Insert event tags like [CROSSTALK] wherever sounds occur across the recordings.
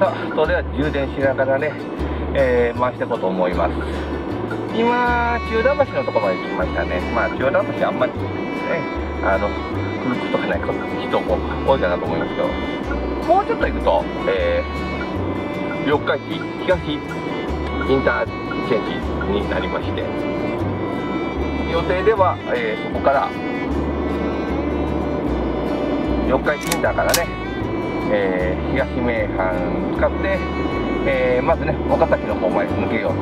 さあそれは充電しながらね、えー、回していこうと思います。今千代田橋のところまで来ましたね。まあ千代田橋あんまりねあの来ることがない人も多いかなと思いますけど。もうちょっと行くと、えー、四日市東インターチェンジになりまして。予定では、えー、そこから四日市インターからね、えー、東名阪使って、えー、まずね岡崎の方まで抜けようと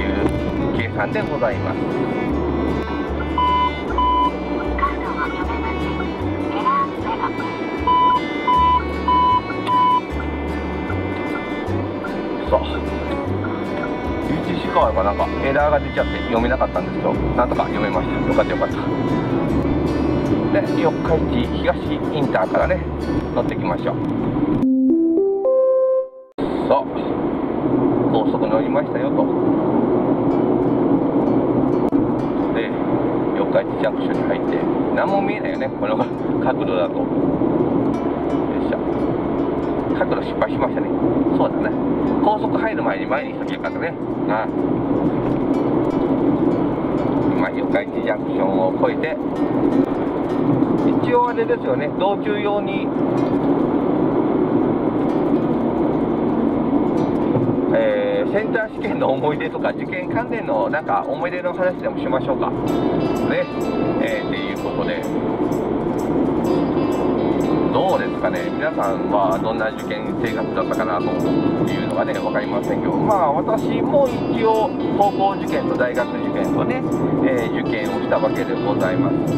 いう計算でございます。川がなんかエラーが出ちゃって読めなかったんですけどなんとか読めましたよかったよかったで四日市東インターからね乗っていきましょう。さあ高速乗りましたよと。で四日市ジャンクションに入って何も見えないよねこの [LAUGHS] 角度だと。よいしょ。角度失敗しましたね。そうだね。高速入る前に前にしときゃよかったねあ今四日市ジャンクションを越えて応あれですよね。同級用に。えー、センター試験の思い出とか受験関連のなんか思い出の話でもしましょうか。ね。えー、っていうことで。どうですかね、皆さんはどんな受験生活だったかなというのがね、分かりませんけど、まあ私も一応、高校受験と大学受験とね、えー、受験をしたわけでございます。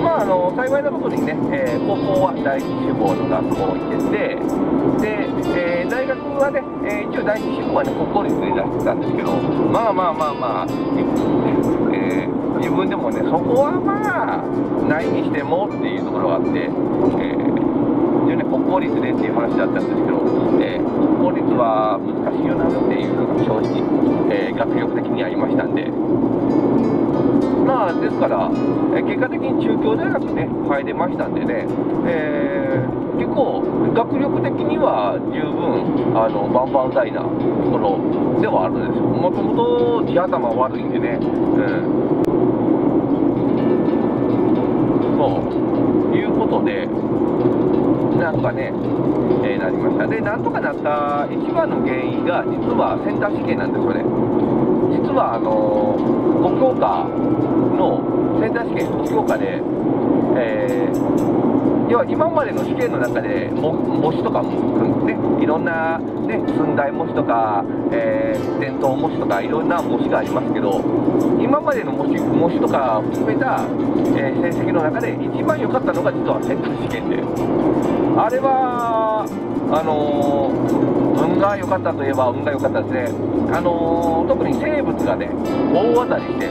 まあ、あの幸いなことにね、えー、高校は第一志望の学校に行ってで、えー、大学はね、え一応第一志望はね、国公立で出してたんですけど、まあまあまあまあ、自分でもね、そこはまあ、ないにしてもっていうところがあって、え非常に国公立でっていう話だったんですけど、えー、国公立は難しいよなっていうのが正直、えー、学力的にありましたんで。まあ、ですから、え結果的に中京大学ね、入れましたんでね、えー、結構、学力的には十分、あの、万々歳なところではあるんですよ。もともと地頭悪いんでね、うん。そう、いうことで、なんとかね、えー、なりました。で、なんとかなった一番の原因が、実はセンター試験なんですよね。実は、あのー、国教科のセンター試験、5教科で、えー、要は今までの試験の中で模模試とかもね、いろんな、ね、寸大模試とか、えー、伝統模試とかいろんな模試がありますけど今までの模試模試とか含めた、えー、成績の中で一番良かったのが実はセンター試験で。あれはあのー、運が良かったといえば運が良かったですね、あのー、特に生物がね大当たりして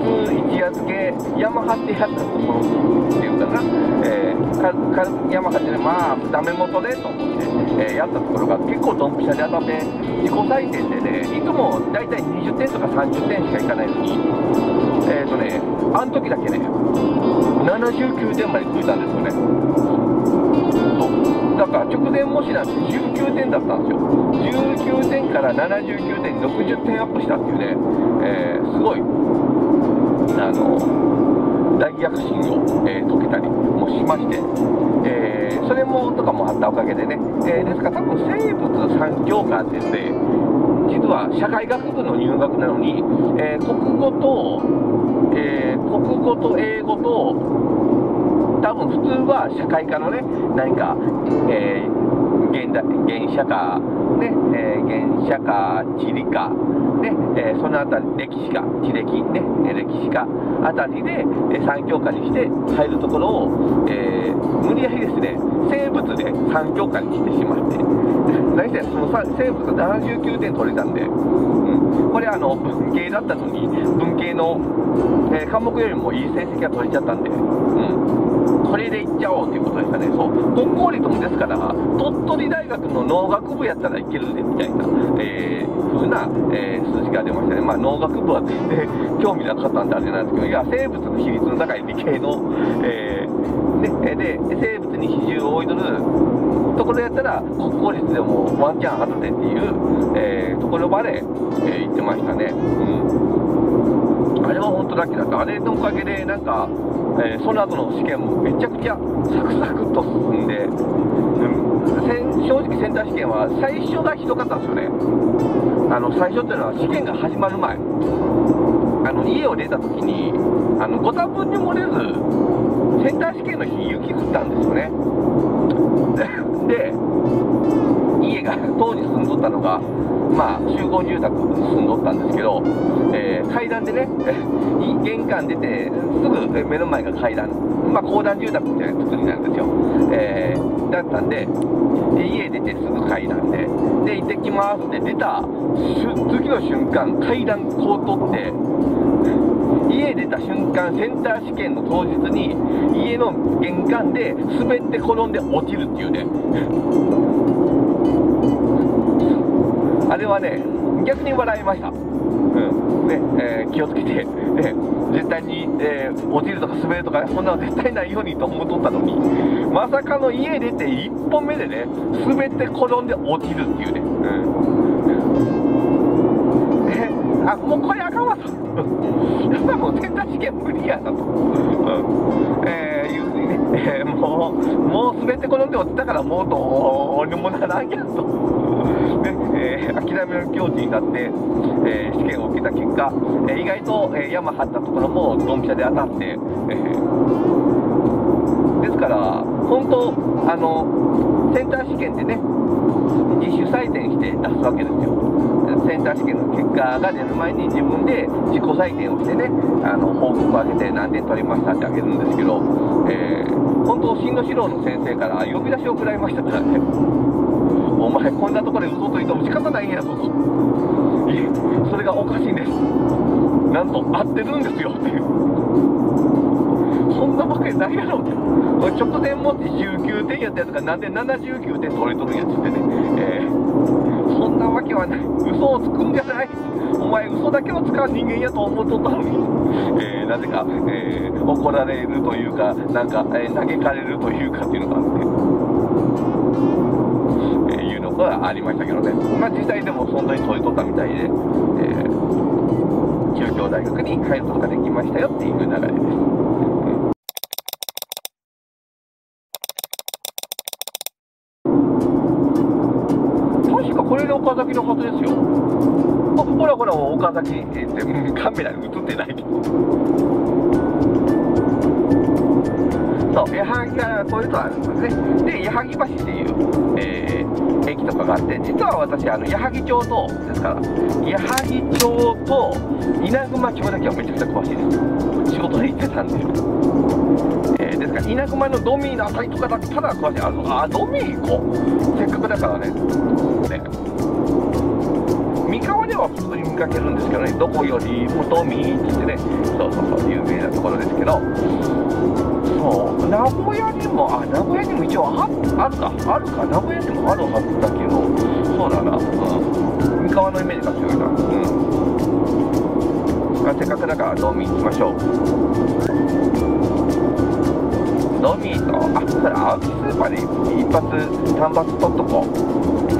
一夜漬け山張ってやったところっていうかな、えー、かか山張ってねまあダメ元でと思って、えー、やったところが結構ドンピシャで当たって自己採点でねいつも大体20点とか30点しかいかないのにえっ、ー、とねあの時だけね79点までついたんですよね。だから直前模試なんて19点だったんですよ19点から79点60点アップしたっていうね、えー、すごいあの大躍進を、えー、解けたりもしまして、えー、それもとかもあったおかげでね、えー、ですから多分生物産業科って言って実は社会学部の入学なのに、え国語と、え国語と英語と多分普通は社会科のね、何か、えー、現代現社科、ね、えー、現社科、地理科、ね、えー、そのあたり、歴史科、地歴、ね、歴史科あたりで、えー、3教科にして入るところを、えー、無理やりですね、生物で3教科にしてしまって、[LAUGHS] 何せその生物が79点取れたんで、うん、これあの、文系だったのに、文系の、え、科目よりもいい成績が取れちゃったんで、うん。これでいっちゃおうということでしたね。そう。国公立もですから、鳥取大学の農学部やったらいけるで、みたいな、えー、風な、えー、数字が出ましたね。まあ、農学部は全然興味なかったんであれなんですけど、いや、生物の比率の高い理系の、えーでで生物に比重を置いとるところやったら国公立でもワンチャンあるでっていう、えー、ところまで、えー、言ってましたね。うんあれは本当ラッキーだった。あれのおかげで、なんか、えー、その後の試験もめちゃくちゃサクサクと進んで、うん、正直センター試験は最初がひどかったんですよね。あの、最初っていうのは試験が始まる前。あの、家を出た時に、あの、ご多分に漏れず、センター試験の日雪降ったんですよね。[LAUGHS] で、家が当時住んどったのが、まあ、集合住宅に住んどったんですけど、えー、階段でね、[LAUGHS] 玄関出て、すぐ目の前が階段、まあ、公団住宅みたいな作りなんですよ。えー、だったんで、家出てすぐ階段で、で、行ってきますって出た、次の瞬間、階段こう取って、家出た瞬間、センター試験の当日に、家の玄関で滑って転んで落ちるっていうね。あれはね、逆に笑いました。うんねえー、気をつけて、ね、絶対に、えー、落ちるとか滑るとか、そんなの絶対ないようにと思っとったのに、まさかの家出て1本目でね、滑って転んで落ちるっていうね。うん、えあもうこれあかんわと。やっぱもうセンター試験無理やなと。うんえー、いうふうにね、えー、もう、もう滑って転んで落ちたからもうどうにもならんやと。えー、諦める境地になって、えー、試験を受けた結果、えー、意外と、え山張ったところもドンピシャで当たって、えですから本当あのセンター試験でね自主採点して出すわけですよ。センター試験の結果が出る前に自分で自己採点をしてねあの報告を上げて何点取りましたってあげるんですけど、えー、本当進路指導の先生から呼び出しを食らいましたからね。お前こんなとこで嘘と言っても仕方ないんやぞとえそれがおかしいんですなんと合ってるんですよ。っていう。そんなわけないやろって。直前もって19点やったやつがなんで79点取れとるんやっつってね、えー、そんなわけはない。嘘をつくんじゃない。お前嘘だけを使う人間やと思っとったのに、えー、なぜか、えー、怒られるというかなんか、えー、嘆かれるというかっていうのがあって。ありましたけどね、まあ、実際でも本当にそういうとったみたいで、えー、中京大学に入ることができましたよっていう流れです。確かこれで岡崎のはずですよ。あほらほら岡崎ってカメラに映ってないけど。そう、矢作がこういうとあるんですね。で、矢作橋っていう、えー、駅とかがあって、実は私、あの矢作町と、ですから、矢作町と稲熊町だけはめちゃくちゃ詳しいです。仕事で行ってたんですよ。えー、ですから、稲熊のドミーのあたりとかだったら詳しい。あの、あ、ドミー行こう。せっかくだからね。ね。三河では普通に見かけるんですけどね、どこよりもドミーって言ってね、そうそうそう、有名なところですけど、そう名古屋にもあ名古屋にも一応ああるかあるか名古屋にもあるはずだけどそうだなうん。三河のイメージが強いな。うん。せっかくだからドミー行きましょう。ドミーとあそれ青木スーパーで一発単発取っとこう。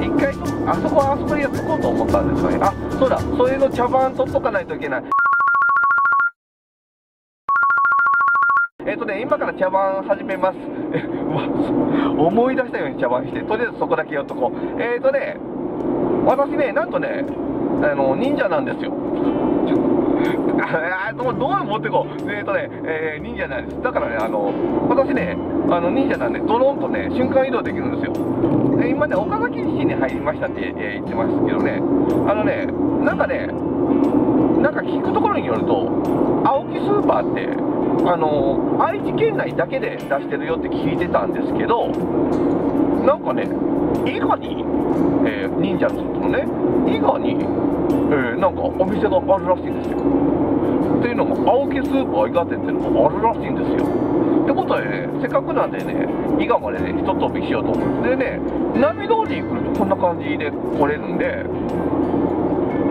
一回あそこはあそこでこうと思ったんですよねあそうだそれの茶番取っとかないといけないえっ、とね、今から茶番始めます。[LAUGHS] 思い出したように茶番して、とりあえずそこだけやっとこう。えっ、ー、とね、私ね、なんとね、あの、忍者なんですよ。[LAUGHS] あどう持ってこう。えっ、ー、とね、えー、忍者なんです。だからね、あの、私ね、あの、忍者なんで、ドローンとね、瞬間移動できるんですよ。で今ね、岡崎市に入りましたって、えー、言ってますけどね、あのね、なんかね、なんか聞くところによると、青木スーパーって、あの愛知県内だけで出してるよって聞いてたんですけどなんかね伊賀に、えー、忍者ののね伊賀に、えー、なんかお店があるらしいんですよ。っていうのも青木スーパー伊賀店っていうのもあるらしいんですよ。ってことでねせっかくなんでね伊賀までねひと飛びしようと思う。んですでね波通りに来るとこんな感じで来れるんで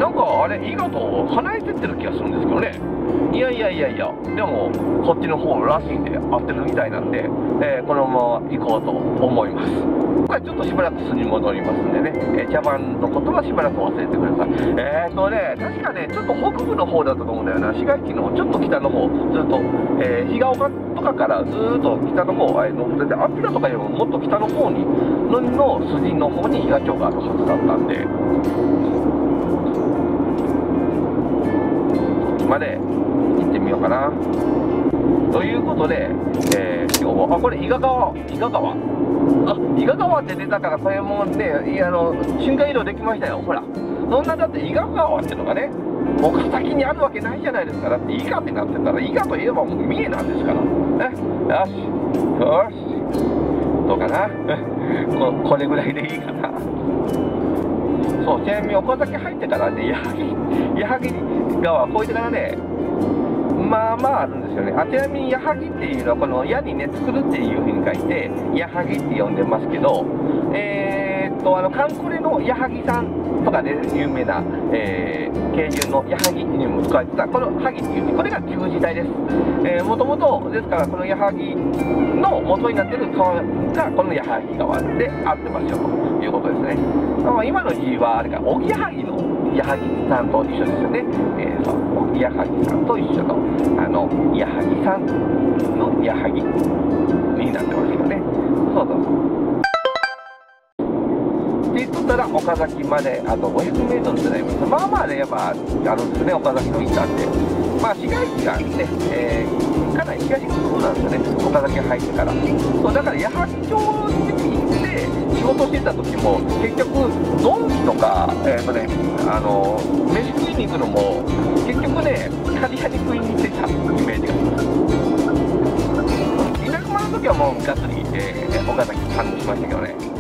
なんかあれ伊賀と離れてってる気がするんですけどね。いやいやいやいやでもこっちの方らしいんで合ってるみたいなんで、えー、このまま行こうと思います。これちょっとしばらく巣に戻りますんでね、えー、茶番のことはしばらく忘れてください。えーとね確かねちょっと北部の方だったと思うんだよな。市街地のちょっと北の方ずっと、えー、日が丘とかからずっと北の方へ登っててアピラとかよりももっと北の方にのの筋の方に伊賀町があるはずだったんで。まで行ってみようかな。ということで、えー、今日はあこれ伊賀川。伊賀川。あ伊賀川って出たからそれもねいやあの瞬間移動できましたよ。ほら。そんなだって伊賀川ってのがね岡崎にあるわけないじゃないですか。だって伊賀ってなってたら伊賀といえばもう三重なんですから。ね。よし。よし。どうかな。[LAUGHS] ここれぐらいでいいかな。そうちなみに岡崎入ってからね矢作矢作川越えてからねまあまああるんですよね。あちなみに矢作っていうのはこの矢にね作るっていうふうに書いて矢作って呼んでますけどえー、っとあのカンコレの矢作さんとかで有名な、えー、慶順の矢作にも使われてた。この萩っていうこれが旧時代です。もともとですからこの矢作の元になってる川がこの矢作川で合ってますよ。ということですね、まあ、今の字はあれかおぎやはぎの矢作さんと一緒ですよね、えー、そうおぎやはぎさんと一緒のあの矢作さんの矢作になってますよね。そうそう。そうって言ったら岡崎まであと 500m ってなりますまあまあねやっぱあるんですね岡崎のインターって。まあ市街地がね、えー、かなり東区なんですよね。岡崎入ってから。そうだから八幡町に行って仕事してた時も結局ドンキとかえっ、ー、とねあの飯食いに行くのも結局ねカリヤに食いに行ってたイメージが田舎の時はもうがっつり、えー、岡崎堪能しましたけどね